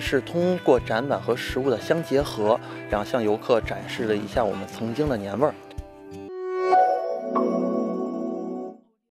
是通过展板和实物的相结合，然后向游客展示了一下我们曾经的年味儿。